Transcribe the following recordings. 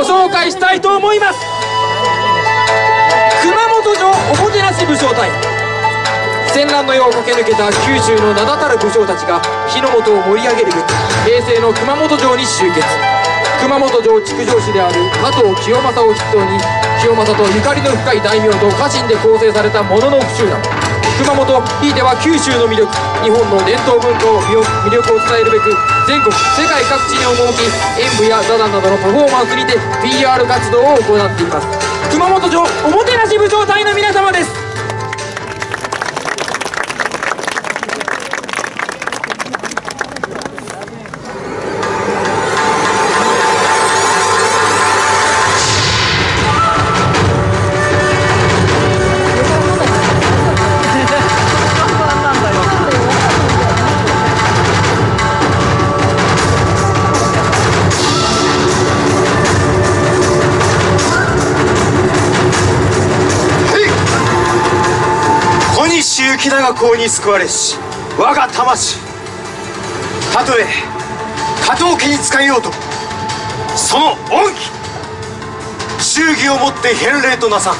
ご紹介したいと思います。熊本城おもてなし武将隊。戦乱の世を駆け抜けた九州の名だたる武将たちが火の元を盛り上げるべく平成の熊本城に集結。熊本城築城士である加藤清正を筆頭に清正とゆかりの深い大名と家臣で構成されたものの不集団熊本ひいては九州の魅力日本の伝統文化を魅力を伝えるべく全国世界各地に赴き演舞や座談などのパフォーマンスにて PR 活動を行っています。熊本城おもてなし部長隊の皆様です。雪長公に救われし我が魂。たとえ加藤家に仕えようとその恩義忠義をもって返礼となさん。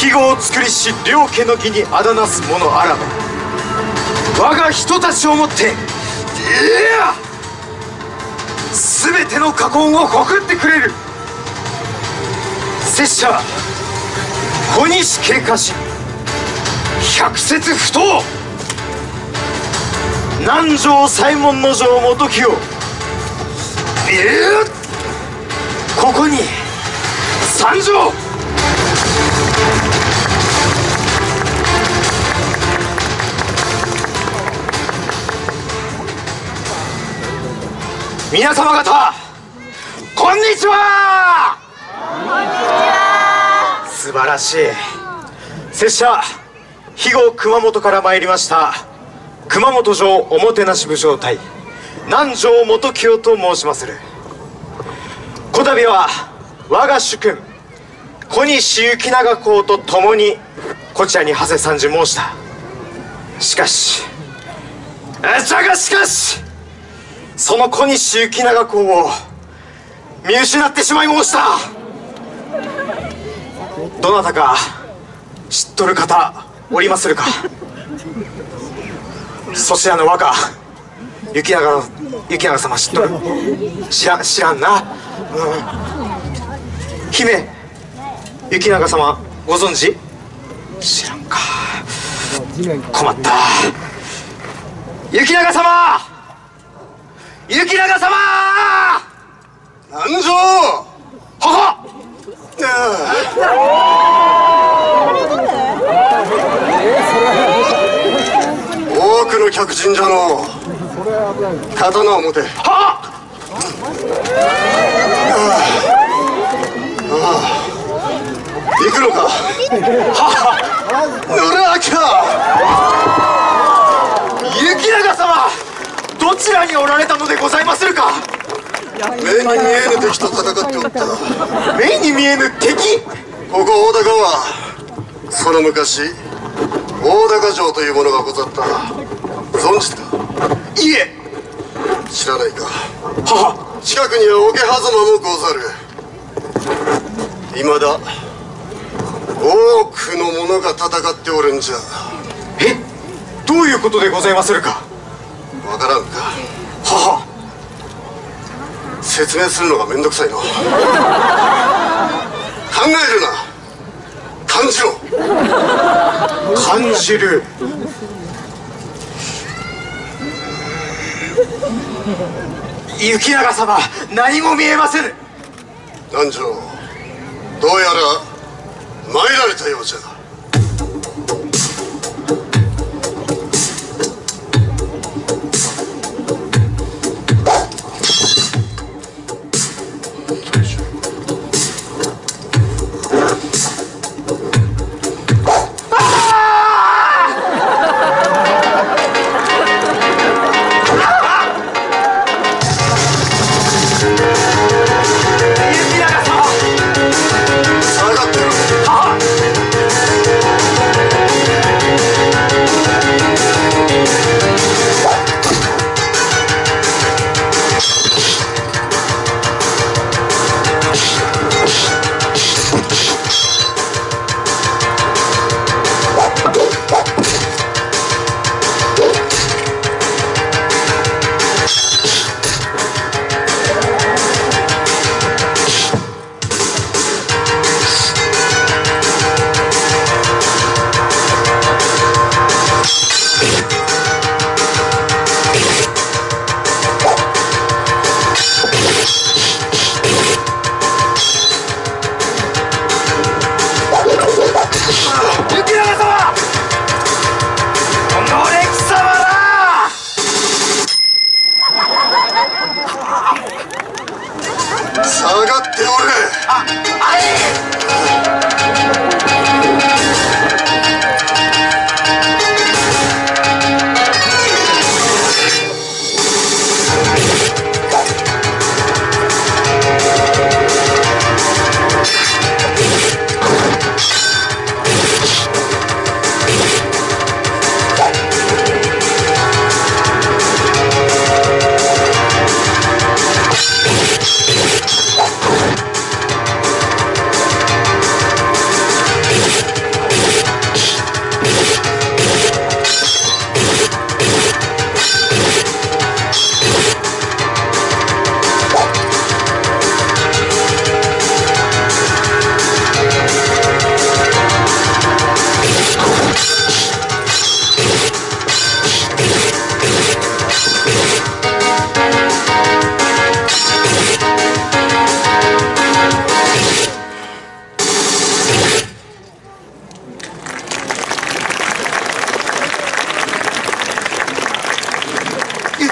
庇護を作りし両家の義にあだなす者あらば我が人たちをもっていや全ての禍根を誇ってくれる。拙者小西経過し百節不当。南城左衛門の城元清。えー、ここに参上皆様方こんにちは。こんにちは。素晴らしい。拙者肥後熊本から参りました。熊本城おもてなし武将隊南條元清と申しまする。こたびは我が主君小西行長公と共にこちらに馳せ参じ申した。しかしじゃがしかしその小西行長公を見失ってしまい申した。どなたか知っとる方おりまするか。そちらの若雪永雪永様知っとる？知ら知らんな、うん、姫雪永様ご存知？知らんか。困った。雪永様！雪永様！南條はは多くの客人じゃの刀を持てはっ行くのか。乗らなきゃ雪永様。どちらにおられたのでございまするか。目に見えぬ敵と戦っておった。目に見えぬ敵。ここ大高は。その昔大高城というものがござった。存じた？いえ。知らないか。は近くには桶狭間もござる。未だ多くの者が戦っておるんじゃ。え？どういうことでございまするか？わからんか。は。説明するのがめんどくさいの。考えるな感じろ感じる。雪永様何も見えませぬ。南條どうやら参られたようじゃな。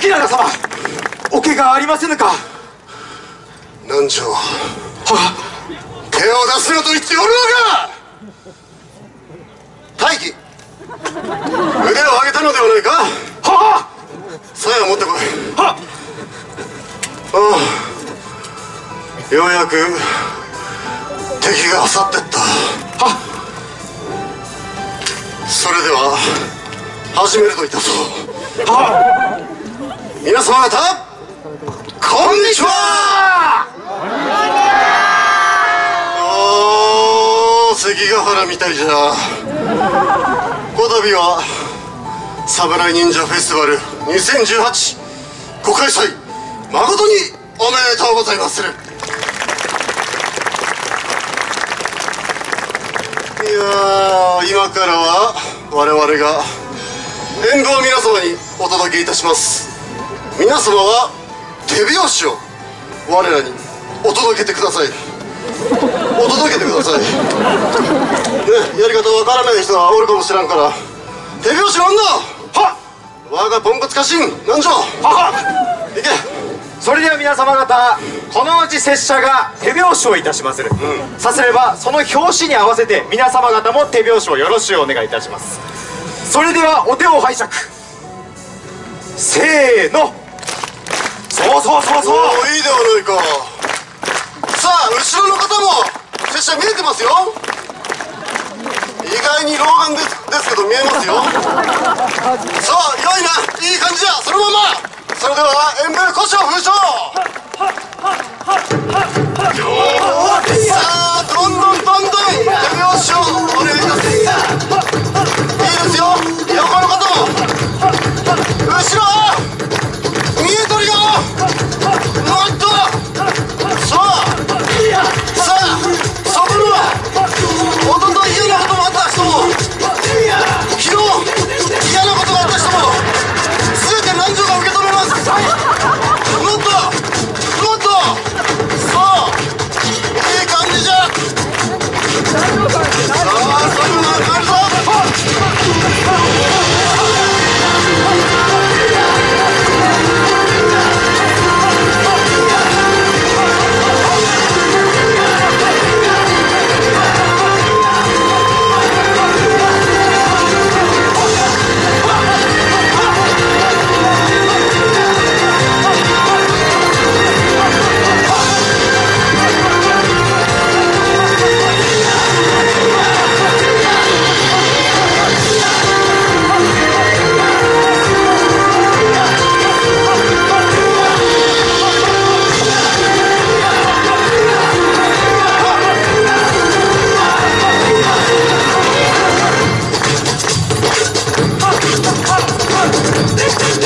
雪永様お怪我ありませぬか？南條は手を出すなと言っておるのか？大輝腕を上げたのではないか？はさや持ってこい。はああようやく敵が去ってった。はそれでは始めるといたそう。は皆様方こんにちは。おー関ヶ原みたいじゃ。こたびは侍忍者フェスティバル2018ご開催誠におめでとうございまする。いやー今からは我々が演舞を皆様にお届けいたします。皆様は手拍子を我らにお届けてください。お届けてください。ねやり方わからない人はおるかもしらんから手拍子なんだは我がポンコツ家臣南條は行け。それでは皆様方このうち拙者が手拍子をいたしまする、さすればその表紙に合わせて皆様方も手拍子をよろしゅうお願いいたします。それではお手を拝借。せーのそうそうそうそう。いいではないか。さあ後ろの方も拙者見えてますよ。意外に老眼ですですけど見えますよ。さあ良いないい感じだ。そのまま。それでは演舞古書風書。さあどんどんどんどん手拍子を。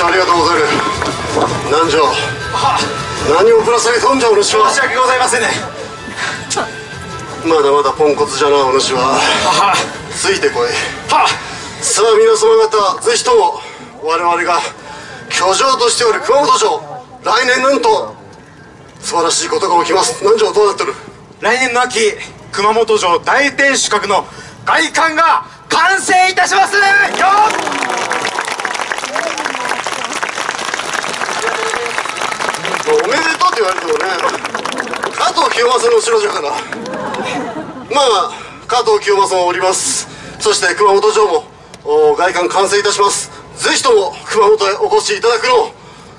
南條何をぶら下げとんじゃお主は？申し訳ございませんね。まだまだポンコツじゃなお主は。はついてこい。はさあ皆様方ぜひとも我々が居城としておる熊本城来年なんと素晴らしいことが起きます。南條どうなってる？来年の秋熊本城大天守閣の外観が完成いたします。よおめでとうって言われてもね加藤清正の城じゃから。まあ加藤清正もおります。そして熊本城もお外観完成いたします。ぜひとも熊本へお越しいただくのを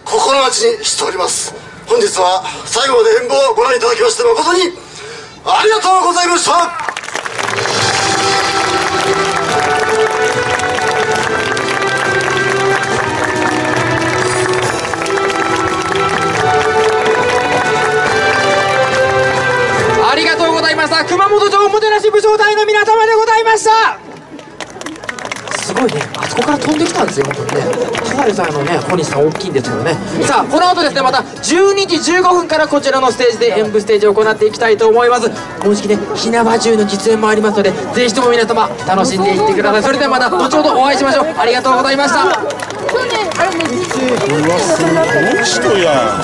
心待ちにしております。本日は最後まで演舞をご覧いただきまして誠にありがとうございました。ざいました熊本城おもてなし武将隊の皆様でございました。すごいね。あそこから飛んできたんですよ本当にね。ただでさえのね小西さん大きいんですけどね。さあこの後ですねまた12時15分からこちらのステージで演舞ステージを行っていきたいと思います。この時期ね火縄銃の実演もありますのでぜひとも皆様楽しんでいってください。それではまた後ほどお会いしましょう。ありがとうございました。うわすごい人やん